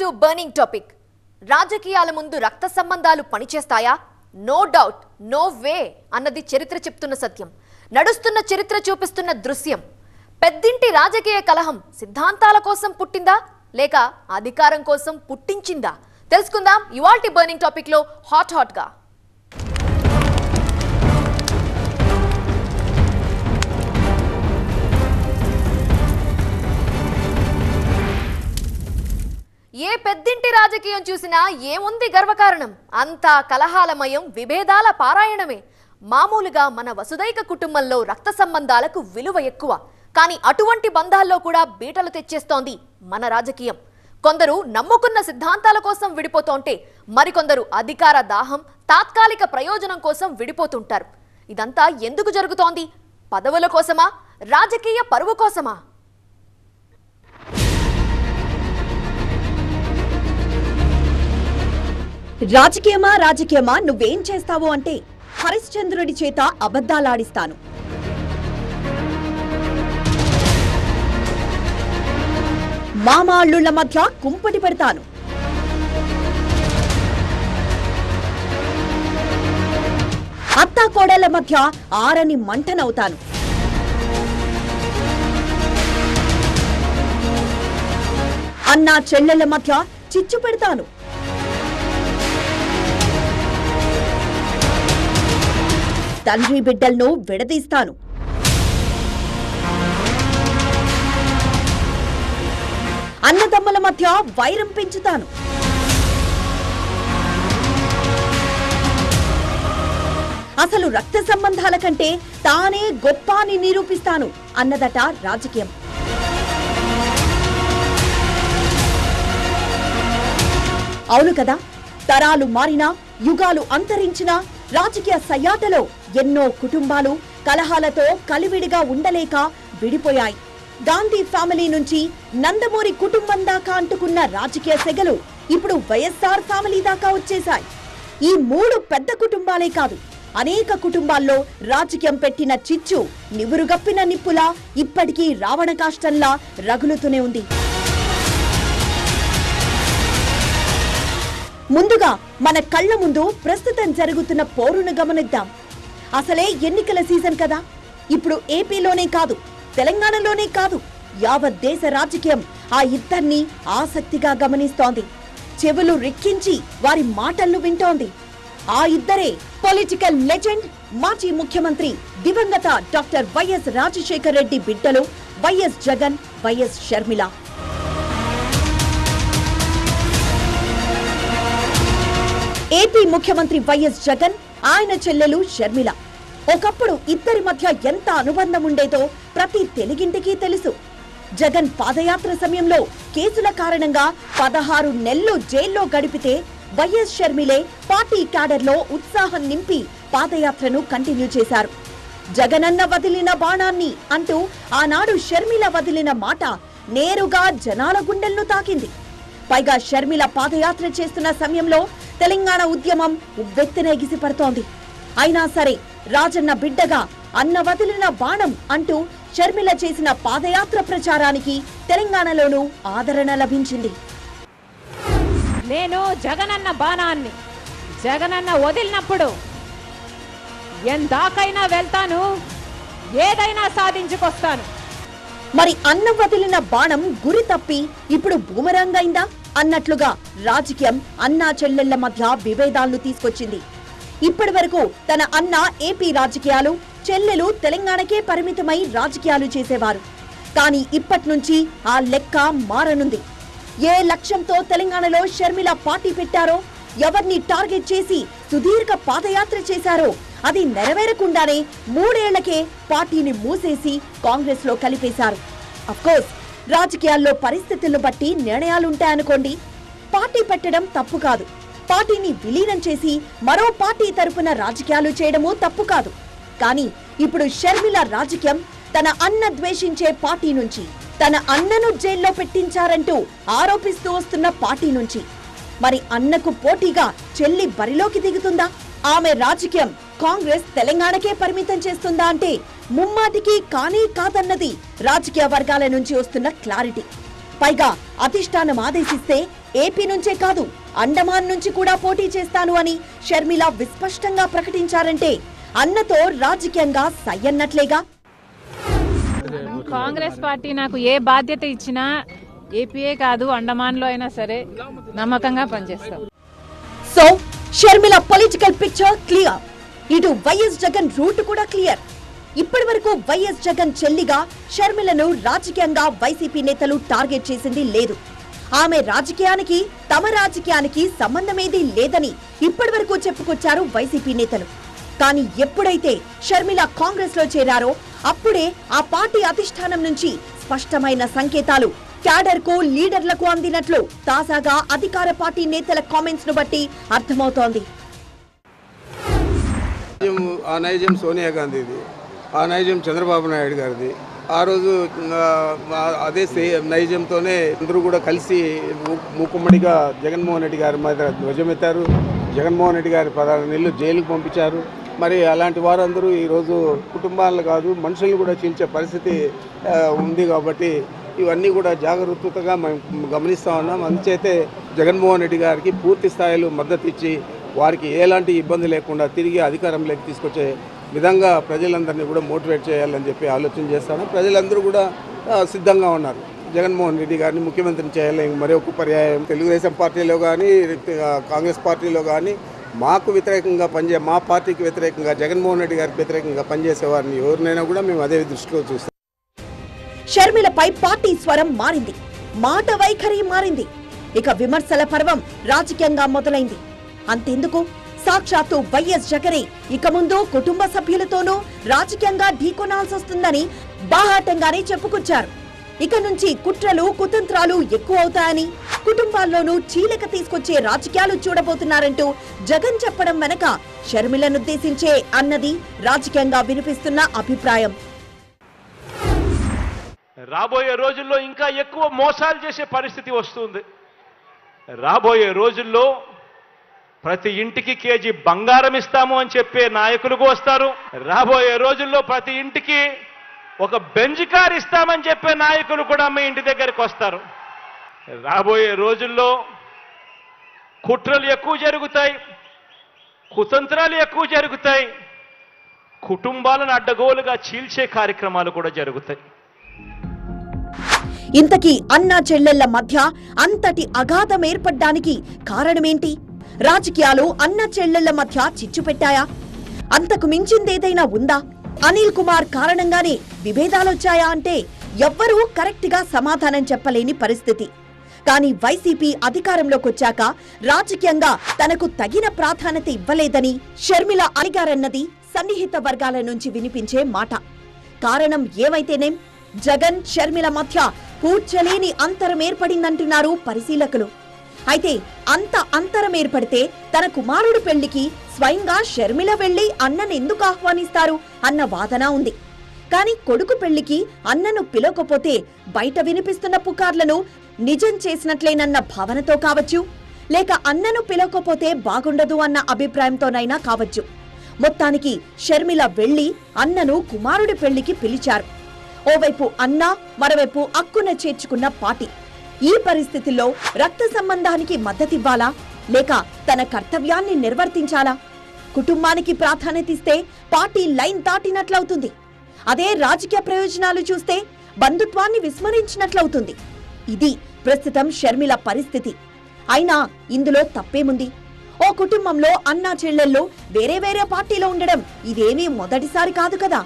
To burning topic. రాజకీయాల ముందు రక్త సంబంధాలు పనిచేస్తాయా? నో డౌట్ నో వే అన్నది చరిత్ర చెప్తున్న సత్యం. నడుస్తున్న చరిత్ర చూపిస్తున్న దృశ్యం. పెద్దింటి రాజకీయ కలహం సిద్ధాంతాల కోసం పుట్టిందా? లేక అధికారం కోసం పుట్టించిందా? తెలుసుకుందాం ఇవాల్టి బర్నింగ్ టాపిక్లో హాట్ హాట్ ఏ పెద్దింటి రాజకీయం చూసినా ఏముంది గర్వకారణం? అంతా కలహాలమయం విభేదాల పారాయణమే. మామూలుగా మన వసుదైక కుటుంబంలో రక్త సంబంధాలకు విలువ ఎక్కువ. కానీ అటువంటి బంధాల్లో కూడా బీటలు తెచ్చేస్తోంది మన రాజకీయం. కొందరు నమ్ముకున్న సిద్ధాంతాల కోసం విడిపోతుంటే మరికొందరు అధికార దాహం తాత్కాలిక ప్రయోజనం కోసం విడిపోతుంటారు. ఇదంతా ఎందుకు జరుగుతోంది? పదవుల కోసమా? రాజకీయ పరువు కోసమా? రాజకీయమా రాజకీయమా నువ్వేం చేస్తావు అంటే హరిశ్చంద్రుడి చేత అబద్ధాలాడిస్తాను. మామ అల్లుళ్ళ మధ్య కుంపటి పెడతాను. అత్తా కోడల మధ్య ఆరని మంటనవుతాను. అన్నా చెల్లెళ్ళ మధ్య చిచ్చు పెడతాను. తండ్రి బిడ్డలను విడదీస్తాను. అన్నదమ్ముల మధ్య వైరం పెంచుతాను. అసలు రక్త సంబంధాల కంటే తానే గొప్ప అని నిరూపిస్తాను అన్నదట రాజకీయం. అవును కదా తరాలు మారినా యుగాలు అంతరించినా రాజకీయ సయ్యాటలో ఎన్నో కుటుంబాలు కలహాలతో కలివిడిగా ఉండలేక విడిపోయాయి. గాంధీ ఫ్యామిలీ నుంచి నందమూరి కుటుంబం దాకా అంటుకున్న రాజకీయ సెగలు ఇప్పుడు వైఎస్ఆర్ ఫ్యామిలీ దాకా వచ్చేశాయి. ఈ మూడు పెద్ద కుటుంబాలే కాదు అనేక కుటుంబాల్లో రాజకీయం పెట్టిన చిచ్చు నివురుగప్పిన నిప్పులా ఇప్పటికీ రావణ కాష్టంలా రగులుతూనే ఉంది. ముందుగా మన కళ్ళ ముందు ప్రస్తుతం జరుగుతున్న పోరును గమనిద్దాం. అసలే ఎన్నికల సీజన్ కదా. ఇప్పుడు ఏపీలోనే కాదు తెలంగాణలోనే కాదు యావత్ దేశ రాజకీయం ఆ ఇద్దరిని ఆసక్తిగా గమనిస్తోంది. చెవులు రిక్కించి వారి మాటలను వింటోంది. ఆ ఇద్దరే పొలిటికల్ లెజెండ్ మాజీ ముఖ్యమంత్రి దివంగత డాక్టర్ వైఎస్ రాజశేఖర్ రెడ్డి బిడ్డలు YS Jagan YS Sharmila. AP ముఖ్యమంత్రి వైఎస్ జగన్ ఆయన చెల్లెలు షర్మిల. ఒకప్పుడు ఇద్దరి మధ్య ఎంత అనుబంధం ఉండేదో ప్రతి తెలుగింటికి తెలుసు. జగన్ పాదయాత్ర సమయంలో కేసుల కారణంగా పదహారు నెలలు జైల్లో గడిపితే వైఎస్ షర్మిలే పార్టీ క్యాడర్లో ఉత్సాహం నింపి పాదయాత్రను కంటిన్యూ చేశారు. జగనన్న వదిలిన బాణాన్ని అంటూ ఆనాడు షర్మిల వదిలిన మాట నేరుగా జనాల గుండెలను తాకింది. పైగా షర్మిల పాదయాత్ర చేస్తున్న సమయంలో తెలంగాణ ఉద్యమం ఉవ్వెత్తున ఎగిసిపడుతోంది. అయినా సరే రాజన్న బిడ్డగా అన్న వదిలిన బాణం అంటూ షర్మిల చేసిన పాదయాత్ర ప్రచారానికి తెలంగాణలోనూ ఆదరణ లభించింది. నేను జగనన్న బాణాన్ని జగనన్న వదిలినప్పుడు ఎందాకైనా వెళ్తాను ఏదైనా సాధించుకొస్తాను. మరి అన్న వదిలిన బాణం గురి తప్పి ఇప్పుడు బూమరాంగ్ అయిందా? అన్నట్లుగా రాజకీయం అన్నా చెల్లెళ్ళ మధ్య విభేదాలను తీసుకొచ్చింది. ఇప్పటి వరకు తన అన్న ఏపీ రాజకీయాలు చెల్లెలు తెలంగాణకే పరిమితమై రాజకీయాలు చేసేవారు. కానీ ఇప్పటి నుంచి ఆ లెక్క మారనుంది. ఏ లక్ష్యంతో తెలంగాణలో షర్మిల పార్టీ పెట్టారో ఎవరిని టార్గెట్ చేసి సుదీర్ఘ పాదయాత్ర చేశారో అది నెరవేరకుండానే మూడేళ్ళకే పార్టీని మూసేసి కాంగ్రెస్లో కలిపేశారు అఫ్కోర్స్ రాజకీయాల్లో పరిస్థితులను బట్టి నిర్ణయాలుంటాయనుకోండి. పార్టీ పెట్టడం తప్పు కాదు. పార్టీని విలీనం చేసి మరో పార్టీ తరపున రాజకీయాలు చేయడమూ తప్పు కాదు. కానీ ఇప్పుడు షర్మిల రాజకీయం తన అన్న ద్వేషించే పార్టీ నుంచి తన అన్నను జైల్లో పెట్టించారంటూ ఆరోపిస్తూ వస్తున్న పార్టీ నుంచి. మరి అన్నకు పోటీగా చెల్లి బరిలోకి దిగుతుందా? ఆమె రాజకీయం కాంగ్రెస్ తెలంగాణకే పరిమితం చేస్తుందా అంటే ముమ్మాటికి కానీ కాదన్నది రాజకీయ వర్గాల నుంచి వస్తున్న క్లారిటీ. పైగా అధిష్టానం ఆదేశిస్తే ఏపీ నుంచే కాదు అండమాన్ నుంచి కూడా పోటీ చేస్తాను అని షర్మిల విస్పష్టంగా ప్రకటించారంటే అన్నతో రాజకీయంగా సయ్యన్నట్లేగా? కాంగ్రెస్ పార్టీ నాకు ఏ బాధ్యత ఇచ్చినా ఏపీఏ కాదు అండమాన్లో అయినా సరే నమ్మకంగా పనిచేస్తాం. So Sharmila political picture clear ఇటు వైఎస్ జగన్ రూట్ కూడా క్లియర్ ఇప్పటి వరకు వైఎస్ జగన్ చెల్లిగా షర్మిలను రాజకీయంగా వైసీపీ నేతలు టార్గెట్ చేసింది లేదు. ఆమె రాజకీయానికి తమ రాజకీయానికి సంబంధమేదీ లేదని ఇప్పటి వరకు చెప్పుకొచ్చారు వైసీపీ నేతలు. కానీ ఎప్పుడైతే షర్మిల కాంగ్రెస్లో చేరారో అప్పుడే ఆ పార్టీ అధిష్టానం నుంచి స్పష్టమైన సంకేతాలు క్యాడర్కు లీడర్లకు అందినట్లు తాజాగా అధికార పార్టీ నేతల కామెంట్స్ను బట్టి అర్థమవుతోంది. నైజం సోనియా గాంధీది. ఆ నైజం చంద్రబాబు నాయుడు గారిది. ఆ రోజు అదే సే నైజంతోనే అందరూ కూడా కలిసి ము- మూకుమ్మడిగా జగన్మోహన్ రెడ్డి గారి మీద ధ్వజమెత్తారు. జగన్మోహన్ రెడ్డి గారి పదహారు నెలలు జైలుకు పంపించారు. మరి అలాంటి వారందరూ ఈరోజు కుటుంబాలను కాదు మనుషులను కూడా చీల్చే పరిస్థితి ఉంది కాబట్టి ఇవన్నీ కూడా జాగ్రత్తగా మేము గమనిస్తూ ఉన్నాం. అందుచేతే జగన్మోహన్ రెడ్డి గారికి పూర్తి స్థాయిలో మద్దతు ఇచ్చి వారికి ఎలాంటి ఇబ్బంది లేకుండా తిరిగి అధికారంలోకి తీసుకొచ్చే విధంగా ప్రజలందరినీ కూడా మోటివేట్ చేయాలని చెప్పి ఆలోచన చేస్తాను. ప్రజలందరూ కూడా సిద్ధంగా ఉన్నారు. జగన్మోహన్ రెడ్డి గారిని ముఖ్యమంత్రిని చేయాలని మరి ఒక పర్యాయం. తెలుగుదేశం పార్టీలో కానీ కాంగ్రెస్ పార్టీలో కానీ మాకు వ్యతిరేకంగా పనిచే మా పార్టీకి వ్యతిరేకంగా జగన్మోహన్ రెడ్డి గారికి వ్యతిరేకంగా పనిచేసే వారిని ఎవరినైనా కూడా మేము అదే దృష్టిలో చూస్తాం. షర్మిలపై పార్టీ స్వరం మారింది. మాట వైఖరి మారింది. ఇక విమర్శల పర్వం రాజకీయంగా మొదలైంది. అంతెందుకు? సాక్షాత్తు వైఎస్ జగనే. ఇక ముందు కుటుంబ సభ్యులతోనూ రాజకీయంగా ఢీకొనాల్సి వస్తుందని బాహాటంగానే చెప్పుకొచ్చారు. ఇక నుంచి కుట్రలు కుతంత్రాలు ఎక్కువ అవుతాయని కుటుంబాల్లోనూ చీలక తీసుకొచ్చే రాజకీయాలు చూడబోతున్నారంటూ జగన్ చెప్పడం వెనక షర్మిలనుద్దేశించే అన్నది రాజకీయంగా వినిపిస్తున్న అభిప్రాయం. రాబోయే రోజుల్లో ఇంకా ఎక్కువ మోసాలు చేసే పరిస్థితి వస్తుంది. రాబోయే రోజుల్లో ప్రతి ఇంటికి కేజీ బంగారం ఇస్తాము అని చెప్పే నాయకులు వస్తారు. రాబోయే రోజుల్లో ప్రతి ఇంటికి ఒక బెంజ్ కార్ ఇస్తామని చెప్పే నాయకులు కూడా మీ ఇంటి దగ్గరికి వస్తారు. రాబోయే రోజుల్లో కుట్రలు ఎక్కువ జరుగుతాయి కుతంత్రాలు ఎక్కువ జరుగుతాయి కుటుంబాలను అడ్డగోలుగా చీల్చే కార్యక్రమాలు కూడా జరుగుతాయి. ఇంతకీ అన్నా చెల్లెళ్ళ మధ్య అంతటి అగాధం ఏర్పడ్డానికి కారణమేంటి? రాజకీయాలు అన్న చెల్లెళ్ళ మధ్య చిచ్చు పెట్టాయా? అంతకు మించిందేదైనా ఉందా? అనిల్ కుమార్ కారణంగానే విభేదాలొచ్చాయా అంటే ఎవ్వరూ కరెక్ట్గా సమాధానం చెప్పలేని పరిస్థితి. కానీ వైసీపీ అధికారంలోకొచ్చాక రాజకీయంగా తనకు తగిన ప్రాధాన్యత ఇవ్వలేదని షర్మిల అలిగారన్నది సన్నిహిత వర్గాల నుంచి వినిపించే మాట. కారణం ఏమైతేనేం? జగన్ షర్మిల మధ్య కూర్చలేని అంతరం ఏర్పడిందంటున్నారు పరిశీలకులు. అయితే అంత అంతరం ఏర్పడితే తన కుమారుడు పెళ్ళికి స్వయంగా షర్మిల వెళ్ళి అన్నను ఎందుకు ఆహ్వానిస్తారు అన్న వాదన ఉంది. కానీ కొడుకు పెళ్ళికి అన్నను పిలవకపోతే బయట వినిపిస్తున్న పుకార్లను నిజం చేసినట్లేనన్న భావనతో కావచ్చు లేక అన్నను పిలవకపోతే బాగుండదు అన్న అభిప్రాయంతోనైనా కావచ్చు. మొత్తానికి షర్మిల వెళ్ళి అన్నను కుమారుడి పెళ్ళికి పిలిచారు. ఓవైపు అన్న మరోవైపు అక్కున చేర్చుకున్న పాటి ఈ పరిస్థితుల్లో రక్త సంబంధానికి మద్దతివ్వాలా? లేక తన కర్తవ్యాన్ని నిర్వర్తించాలా? కుటుంబానికి ప్రాధాన్యత ఇస్తే పార్టీ లైన్ దాటినట్లవుతుంది. అదే రాజకీయ ప్రయోజనాలు చూస్తే బంధుత్వాన్ని విస్మరించినట్లవుతుంది. ఇది ప్రస్తుతం షర్మిల పరిస్థితి. అయినా ఇందులో తప్పేముంది? ఓ కుటుంబంలో అన్నా చెల్లెళ్ళు వేరే వేరే పార్టీలో ఉండడం ఇదేమీ మొదటిసారి కాదు కదా?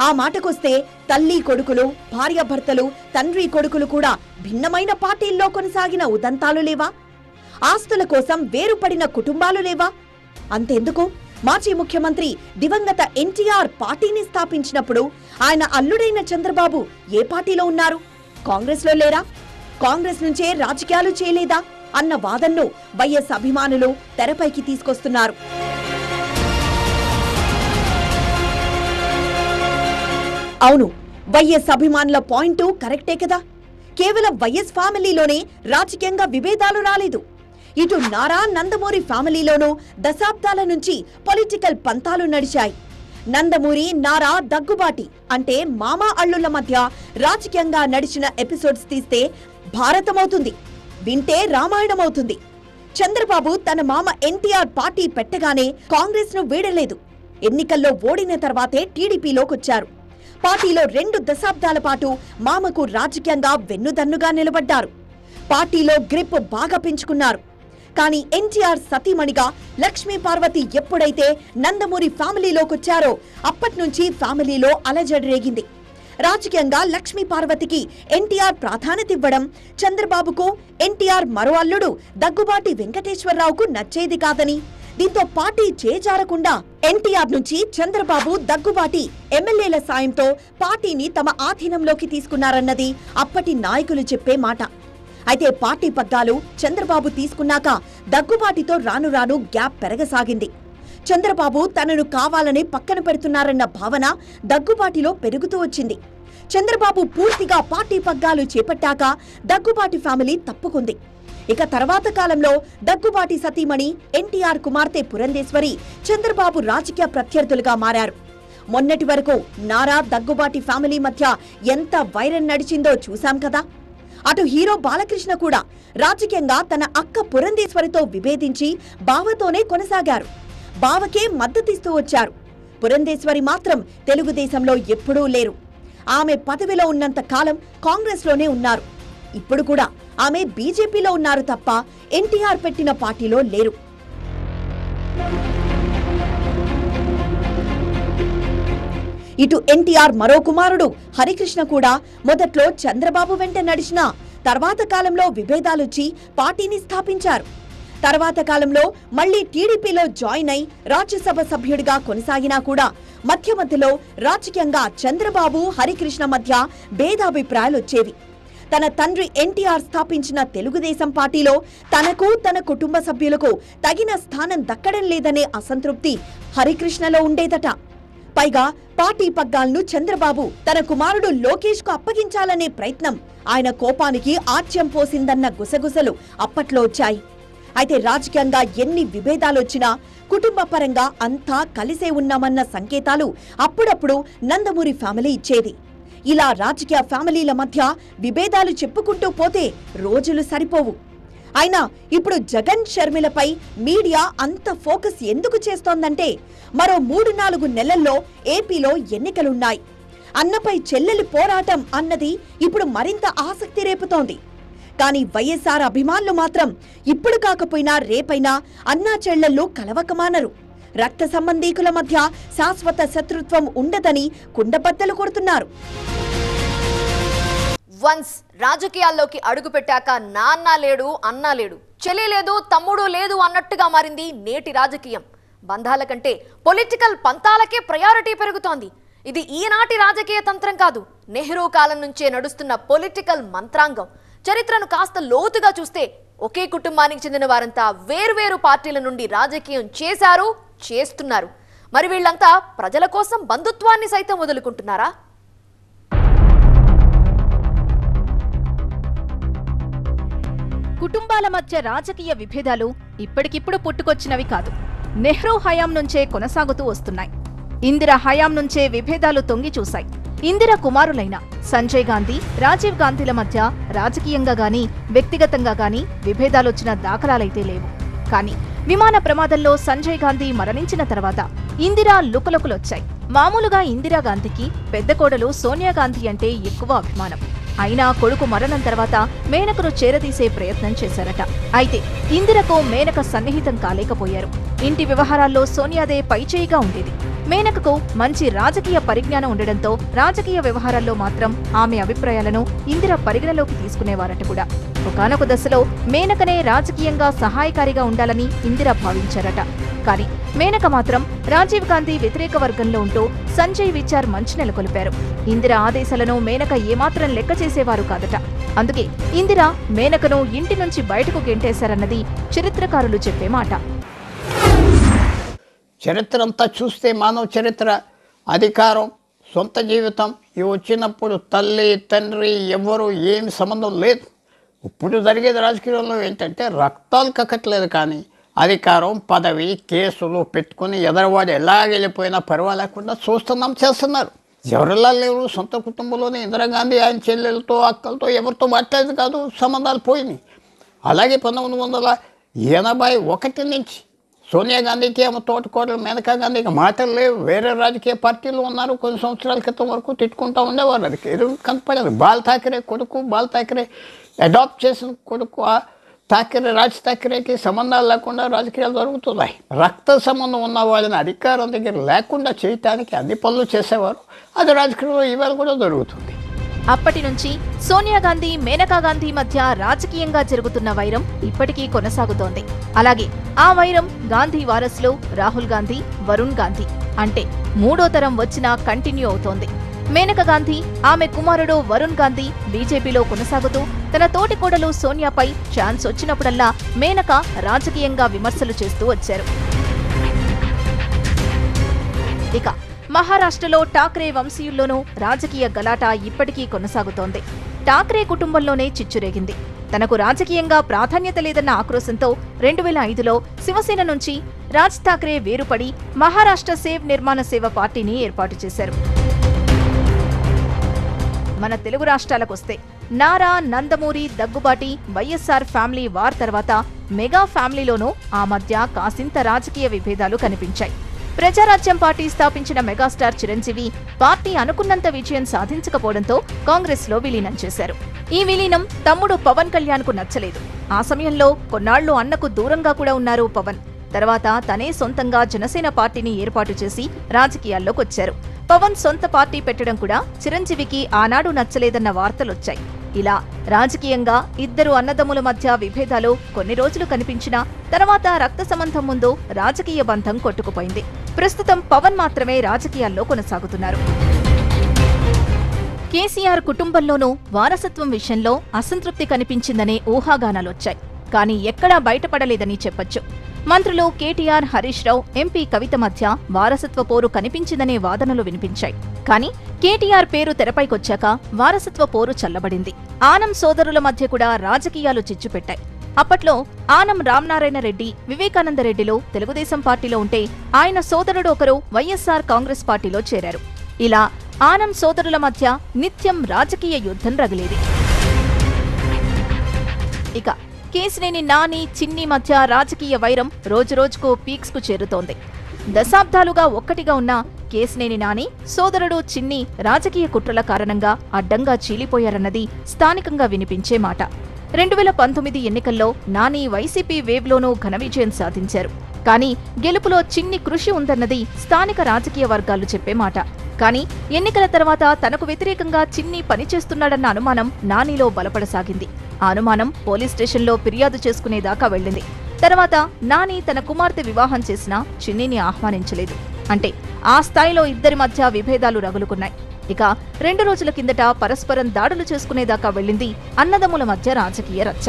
ఆ మాటకొస్తే తల్లి కొడుకులు భార్యాభర్తలు తండ్రి కొడుకులు కూడా భిన్నమైన పార్టీల్లో కొనసాగిన ఉదంతాలు లేవా? ఆస్తుల కోసం వేరుపడిన కుటుంబాలు లేవా? అంతెందుకు? మాజీ ముఖ్యమంత్రి దివంగత ఎన్టీఆర్ పార్టీని స్థాపించినప్పుడు ఆయన అల్లుడైన చంద్రబాబు ఏ పార్టీలో ఉన్నారు? కాంగ్రెస్లో లేరా? కాంగ్రెస్ నుంచే రాజకీయాలు చేయలేదా? అన్న వాదన్ను వైఎస్ అభిమానులు తెరపైకి తీసుకొస్తున్నారు. అవును వైఎస్ అభిమానుల పాయింట్ కరెక్టే కదా. కేవలం వైఎస్ ఫ్యామిలీలోనే రాజకీయంగా విభేదాలు రాలేదు. ఇటు నారా నందమూరి ఫ్యామిలీలోనూ దశాబ్దాల నుంచి పొలిటికల్ పంతాలు నడిచాయి. నందమూరి నారా దగ్గుబాటి అంటే మామా అల్లుల మధ్య రాజకీయంగా నడిచిన ఎపిసోడ్స్ తీస్తే భారతమవుతుంది వింటే రామాయణమవుతుంది. చంద్రబాబు తన మామ ఎన్టీఆర్ పార్టీ పెట్టగానే కాంగ్రెస్ను వీడలేదు. ఎన్నికల్లో ఓడిన తర్వాతే టీడీపీలోకొచ్చారు. పార్టీలో రెండు దశాబ్దాల పాటు మామకు రాజకీయంగా వెన్నుదన్నుగా నిలబడ్డారు. పార్టీలో గ్రిప్ బాగా పెంచుకున్నారు. కానీ ఎన్టీఆర్ సతీమణిగా లక్ష్మీ పార్వతి ఎప్పుడైతే నందమూరి ఫ్యామిలీలోకొచ్చారో అప్పట్నుంచి ఫ్యామిలీలో అలజడి రేగింది. రాజకీయంగా లక్ష్మీ పార్వతికి ఎన్టీఆర్ ప్రాధాన్యత ఇవ్వడం చంద్రబాబుకు ఎన్టీఆర్ మరో అల్లుడు దగ్గుబాటి వెంకటేశ్వరరావుకు నచ్చేది కాదని దీంతో పార్టీ చేజారకుండా ఎన్టీఆర్ నుంచి చంద్రబాబు దగ్గుబాటి ఎమ్మెల్యేల సాయంతో పార్టీని తమ ఆధీనంలోకి తీసుకున్నారన్నది అప్పటి నాయకులు చెప్పే మాట. అయితే పార్టీ పగ్గాలు చంద్రబాబు తీసుకున్నాక దగ్గుబాటితో రాను రాను గ్యాప్ పెరగసాగింది. చంద్రబాబు తనను కావాలని పక్కన పెడుతున్నారన్న భావన దగ్గుబాటిలో పెరుగుతూ వచ్చింది. చంద్రబాబు పూర్తిగా పార్టీ పగ్గాలు చేపట్టాక దగ్గుబాటి ఫ్యామిలీ తప్పుకుంది. ఇక తర్వాత కాలంలో దగ్గుబాటి సతీమణి ఎన్టీఆర్ కుమార్తె పురంధేశ్వరి చంద్రబాబు రాజకీయ ప్రత్యర్థులుగా మారారు. మొన్నటి వరకు నారా దగ్గుబాటి ఫ్యామిలీ మధ్య ఎంత వైరం నడిచిందో చూశాం కదా. అటు హీరో బాలకృష్ణ కూడా రాజకీయంగా తన అక్క పురంధేశ్వరితో విభేదించి బావతోనే కొనసాగారు. బావకే మద్దతిస్తూ వచ్చారు. పురంధేశ్వరి మాత్రం తెలుగుదేశంలో ఎప్పుడూ లేరు. ఆమె పదవిలో ఉన్నంత కాలం కాంగ్రెస్లోనే ఉన్నారు. ఇప్పుడు కూడా ఆమె బీజేపీలో ఉన్నారు తప్ప ఎన్టీఆర్ పెట్టిన పార్టీలో లేరు. ఇటు ఎన్టీఆర్ మరో కుమారుడు హరికృష్ణ కూడా మొదట్లో చంద్రబాబు వెంట నడిచిన తర్వాత కాలంలో విభేదాలొచ్చి పార్టీని స్థాపించారు. తర్వాత కాలంలో మళ్ళీ టీడీపీలో జాయిన్ అయి రాజ్యసభ సభ్యుడిగా కొనసాగినా కూడా మధ్య మధ్యలో రాజకీయంగా చంద్రబాబు హరికృష్ణ మధ్య భేదాభిప్రాయాలు వచ్చేవి తన తండ్రి ఎన్టీఆర్ స్థాపించిన తెలుగుదేశం పార్టీలో తనకు తన కుటుంబ సభ్యులకు తగిన స్థానం దక్కడం లేదనే అసంతృప్తి హరికృష్ణలో ఉండేదట. పైగా పార్టీ పగ్గాలను చంద్రబాబు తన కుమారుడు లోకేష్కు అప్పగించాలనే ప్రయత్నం ఆయన కోపానికి ఆచ్యం పోసిందన్న గుసగుసలు అప్పట్లో వచ్చాయి. అయితే రాజకీయంగా ఎన్ని విభేదాలొచ్చినా కుటుంబ పరంగా అంతా కలిసే ఉన్నామన్న సంకేతాలు అప్పుడప్పుడు నందమూరి ఫ్యామిలీ ఇచ్చేది. ఇలా రాజకీయ ఫ్యామిలీల మధ్య విభేదాలు చెప్పుకుంటూ పోతే రోజులు సరిపోవు. అయినా ఇప్పుడు జగన్ షర్మిలపై మీడియా అంత ఫోకస్ ఎందుకు చేస్తోందంటే మరో మూడు నాలుగు నెలల్లో ఏపీలో ఎన్నికలున్నాయి. అన్నపై చెల్లెలి పోరాటం అన్నది ఇప్పుడు మరింత ఆసక్తి రేపుతోంది. కానీ వైఎస్ఆర్ అభిమానులు మాత్రం ఇప్పుడు కాకపోయినా రేపైనా అన్నా చెల్లెళ్ళు కలవకమానరు. రక్త సంబంధీకుల మధ్య శాశ్వత శత్రుత్వం ఉండదని కుండబద్దలు కొడుతున్నారు. వన్స్ రాజకీయాల్లోకి అడుగుపెట్టాక నాన్న లేడు అన్న లేడు చెల్లి లేదు తమ్ముడు లేదు అన్నట్టుగా మారింది నేటి రాజకీయం. బంధాల కంటే పొలిటికల్ పంతాలకే ప్రయారిటీ పెరుగుతోంది. ఇది ఈనాటి రాజకీయ తంత్రం కాదు నెహ్రూ కాలం నుంచే నడుస్తున్న పొలిటికల్ మంత్రాంగం. చరిత్రను కాస్త లోతుగా చూస్తే ఒకే కుటుంబానికి చెందిన వారంతా వేర్వేరు పార్టీల నుండి రాజకీయం చేశారు చేస్తున్నారు. మరి వీళ్ళంతా ప్రజల కోసం బంధుత్వాన్ని సైతం వదులుకుంటున్నారా? కుటుంబాల మధ్య రాజకీయ విభేదాలు ఇప్పటికిప్పుడు పుట్టుకొచ్చినవి కాదు. నెహ్రూ హయాం నుంచే కొనసాగుతూ వస్తున్నాయి. ఇందిర హయాం నుంచే విభేదాలు తొంగి చూశాయి. ఇందిర కుమారులైన సంజయ్ గాంధీ రాజీవ్ గాంధీల మధ్య రాజకీయంగా గాని వ్యక్తిగతంగా గాని విభేదాలొచ్చిన దాఖలాలైతే లేవు. కానీ విమాన ప్రమాదంలో సంజయ్ గాంధీ మరణించిన తర్వాత ఇందిరా లుకలుకలొచ్చాయి. మామూలుగా ఇందిరా గాంధీకి పెద్ద కోడలు సోనియా గాంధీ అంటే ఎక్కువ అభిమానం. అయినా కొడుకు మరణం తర్వాత మేనకను చేరదీసే ప్రయత్నం చేశారట. అయితే ఇందిరకు మేనక సన్నిహితం కాలేకపోయారు. ఇంటి వ్యవహారాల్లో సోనియాదే పైచేయిగా ఉండేది. మేనకకు మంచి రాజకీయ పరిజ్ఞానం ఉండడంతో రాజకీయ వ్యవహారాల్లో మాత్రం ఆమె అభిప్రాయాలను ఇందిర పరిగణలోకి తీసుకునేవారట కూడా. ఒకానొక దశలో మేనకనే రాజకీయంగా సహాయకారిగా ఉండాలని ఇందిర భావించారట. కానీ మేనక మాత్రం రాజీవ్ గాంధీ వ్యతిరేక వర్గంలో ఉంటూ సంజయ్ విచార్ మంచి నెలకొల్పారు. ఇందిర ఆదేశాలను మేనక ఏమాత్రం లెక్క చేసేవారు కాదట. అందుకే ఇందిర మేనకను ఇంటి నుంచి బయటకు గెంటేశారన్నది చరిత్రకారులు చెప్పే మాట. చరిత్ర అంతా చూస్తే మానవ చరిత్ర అధికారం సొంత జీవితం. ఇవి వచ్చినప్పుడు తల్లి తండ్రి ఎవరు ఏమి సంబంధం లేదు. ఇప్పుడు జరిగేది రాజకీయంలో ఏంటంటే రక్తాలు కక్కట్లేదు కానీ అధికారం పదవి కేసులు పెట్టుకుని ఎదరవాడు ఎలా వెళ్ళిపోయినా పర్వాలేకుండా చూస్తున్నాం చేస్తున్నారు. ఎవరిలా లేరు సొంత కుటుంబంలోనే ఇందిరాగాంధీ ఆయన చెల్లెలతో అక్కలతో ఎవరితో మాట్లాడేది కాదు సంబంధాలు పోయినాయి. అలాగే పంతొమ్మిది వందల ఎనభై ఒకటి నుంచి సోనియా గాంధీకి ఏమో తోటకోడలు మేనకా గాంధీకి మాటలు లేవు. వేరే రాజకీయ పార్టీలు ఉన్నారు. కొన్ని సంవత్సరాల క్రితం వరకు తిట్టుకుంటూ ఉండేవారు. అది ఎదురు బాల్ ఠాకరే కొడుకు బాల్ ఠాకరే అడాప్ట్ చేసిన కొడుకు ఠాకరే రాజ్ ఠాకరేకి సంబంధాలు లేకుండా రాజకీయాలు జరుగుతున్నాయి. రక్త సంబంధం ఉన్న వాళ్ళని అధికారం దగ్గర లేకుండా చేయటానికి అన్ని పనులు చేసేవారు. అది రాజకీయంలో ఇవాళ కూడా జరుగుతుంది. అప్పటి నుంచి సోనియా గాంధీ మేనకా గాంధీ మధ్య రాజకీయంగా జరుగుతున్న వైరం ఇప్పటికీ కొనసాగుతోంది. అలాగే ఆ వైరం గాంధీ వారసులు రాహుల్ గాంధీ వరుణ్ గాంధీ అంటే మూడో తరం వచ్చినా కంటిన్యూ అవుతోంది. మేనక గాంధీ ఆమె కుమారుడు వరుణ్ గాంధీ బీజేపీలో కొనసాగుతూ తన తోటి కోడలు సోనియాపై ఛాన్స్ వచ్చినప్పుడల్లా మేనక రాజకీయంగా విమర్శలు చేస్తూ వచ్చారు. ఇక మహారాష్ట్రలో ఠాక్రే వంశీయుల్లోనూ రాజకీయ గలాట ఇప్పటికీ కొనసాగుతోంది. ఠాక్రే కుటుంబంలోనే చిచ్చురేగింది. తనకు రాజకీయంగా ప్రాధాన్యత లేదన్న ఆక్రోశంతో రెండు వేల ఐదులో శివసేన నుంచి రాజ్ ఠాక్రే వేరుపడి మహారాష్ట్ర సేవ్ నిర్మాణ సేవ పార్టీని ఏర్పాటు చేశారు. మన తెలుగు రాష్ట్రాలకొస్తే నారా నందమూరి దగ్గుబాటి వైఎస్ఆర్ ఫ్యామిలీ వార్ తర్వాత మెగా ఫ్యామిలీలోనూ ఆ మధ్య కాసింత రాజకీయ విభేదాలు కనిపించాయి. ప్రజారాజ్యం పార్టీ స్థాపించిన మెగాస్టార్ చిరంజీవి పార్టీ అనుకున్నంత విజయం సాధించకపోవడంతో కాంగ్రెస్లో విలీనం చేశారు. ఈ విలీనం తమ్ముడు పవన్ కళ్యాణ్కు నచ్చలేదు. ఆ సమయంలో కొన్నాళ్ళు అన్నకు దూరంగా కూడా ఉన్నారు పవన్. తర్వాత తనే సొంతంగా జనసేన పార్టీని ఏర్పాటు చేసి రాజకీయాల్లోకొచ్చారు పవన్ సొంత పార్టీ పెట్టడం కూడా చిరంజీవికి ఆనాడు నచ్చలేదన్న వార్తలొచ్చాయి. ఇలా రాజకీయంగా ఇద్దరు అన్నదమ్ముల మధ్య విభేదాలు కొన్ని రోజులు కనిపించినా తర్వాత రక్త సంబంధం ముందు రాజకీయ బంధం కొట్టుకుపోయింది. ప్రస్తుతం పవన్ మాత్రమే రాజకీయాల్లో కొనసాగుతున్నారు. కేసీఆర్ కుటుంబంలోనూ వారసత్వం విషయంలో అసంతృప్తి కనిపించిందనే ఊహాగానాలొచ్చాయి కానీ ఎక్కడా బయటపడలేదని చెప్పొచ్చు. మంత్రులు కేటీఆర్ హరీష్ రావు ఎంపీ కవిత మధ్య వారసత్వ పోరు కనిపించిందనే వాదనలు వినిపించాయి. కానీ కేటీఆర్ పేరు తెరపైకొచ్చాక వారసత్వ పోరు చల్లబడింది. ఆనం సోదరుల మధ్య కూడా రాజకీయాలు చిచ్చుపెట్టాయి. అప్పట్లో ఆనం రామనారాయణ రెడ్డి వివేకానంద రెడ్డిలో తెలుగుదేశం పార్టీలో ఉంటే ఆయన సోదరుడు ఒకరు వైఎస్ఆర్ కాంగ్రెస్ పార్టీలో చేరారు. ఇలా ఆనం సోదరుల మధ్య నిత్యం రాజకీయ యుద్ధం రగిలేది. ఇక కేసినేని నాని చిన్ని మధ్య రాజకీయ వైరం రోజురోజుకు పీక్స్కు చేరుతోంది. దశాబ్దాలుగా ఒక్కటిగా ఉన్న కేసినేని నాని సోదరుడు చిన్ని రాజకీయ కుట్రల కారణంగా అడ్డంగా చీలిపోయారన్నది స్థానికంగా వినిపించే మాట. రెండు వేల పంతొమ్మిది ఎన్నికల్లో నాని వైసీపీ వేవ్లోనూ ఘన విజయం సాధించారు. కానీ గెలుపులో చిన్ని కృషి ఉందన్నది స్థానిక రాజకీయ వర్గాలు చెప్పే మాట. కానీ ఎన్నికల తర్వాత తనకు వ్యతిరేకంగా చిన్ని పనిచేస్తున్నాడన్న అనుమానం నానిలో బలపడసాగింది. ఆ అనుమానం పోలీస్ స్టేషన్లో ఫిర్యాదు చేసుకునేదాకా వెళ్ళింది. తర్వాత నాని తన కుమార్తె వివాహం చేసినా చిన్నిని ఆహ్వానించలేదు. అంటే ఆ స్థాయిలో ఇద్దరి మధ్య విభేదాలు రగులుకున్నాయి. ఇక రెండు రోజుల కిందట పరస్పరం దాడులు చేసుకునేదాకా వెళ్ళింది అన్నదమ్ముల మధ్య రాజకీయ రచ్చ.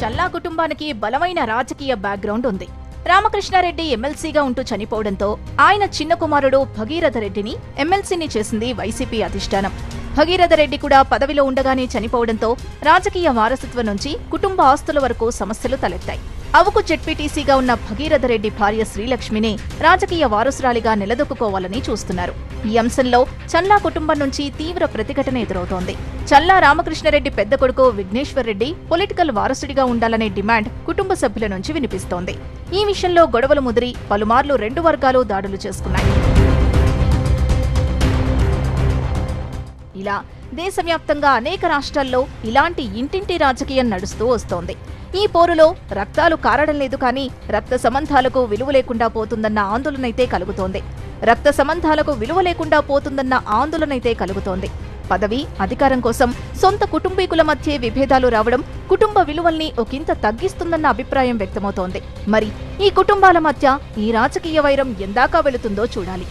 చల్లా కుటుంబానికి బలమైన రాజకీయ బ్యాక్గ్రౌండ్ ఉంది. రామకృష్ణారెడ్డి ఎమ్మెల్సీగా ఉంటూ చనిపోవడంతో ఆయన చిన్న కుమారుడు భగీరథ రెడ్డిని ఎమ్మెల్సీని చేసింది వైసీపీ అధిష్టానం. భగీరథ రెడ్డి కూడా పదవిలో ఉండగానే చనిపోవడంతో రాజకీయ వారసత్వం నుంచి కుటుంబ ఆస్తుల వరకు సమస్యలు తలెత్తాయి. అవుకు జెడ్పీటీసీగా ఉన్న భగీరథ రెడ్డి భార్య శ్రీలక్ష్మిని రాజకీయ వారసురాలిగా నిలదొక్కుకోవాలని చూస్తున్నారు. ఈ అంశంలో చల్లా కుటుంబం నుంచి తీవ్ర ప్రతిఘటన ఎదురవుతోంది. చల్లా రామకృష్ణారెడ్డి పెద్ద కొడుకు విఘ్నేశ్వర్ రెడ్డి పొలిటికల్ వారసుడిగా ఉండాలనే డిమాండ్ కుటుంబ సభ్యుల నుంచి వినిపిస్తోంది. ఈ విషయంలో గొడవలు ముదిరి పలుమార్లు రెండు వర్గాలు దాడులు చేసుకున్నాయి. ఇలా దేశవ్యాప్తంగా అనేక రాష్ట్రాల్లో ఇలాంటి ఇంటింటి రాజకీయం నడుస్తూ వస్తోంది. ఈ పోరులో రక్తాలు కారడం లేదు కానీ రక్త సంబంధాలకు విలువ లేకుండా పోతుందన్న ఆందోళనైతే కలుగుతోంది. రక్త సంబంధాలకు విలువ లేకుండా పోతుందన్న ఆందోళనైతే కలుగుతోంది. పదవి అధికారం కోసం సొంత కుటుంబీకుల మధ్య విభేదాలు రావడం కుటుంబ విలువల్ని ఒకంత తగ్గిస్తుందన్న అభిప్రాయం వ్యక్తమవుతోంది. మరి ఈ కుటుంబాల మధ్య ఈ రాజకీయ వైరం ఎందాకా వెళుతుందో చూడాలి.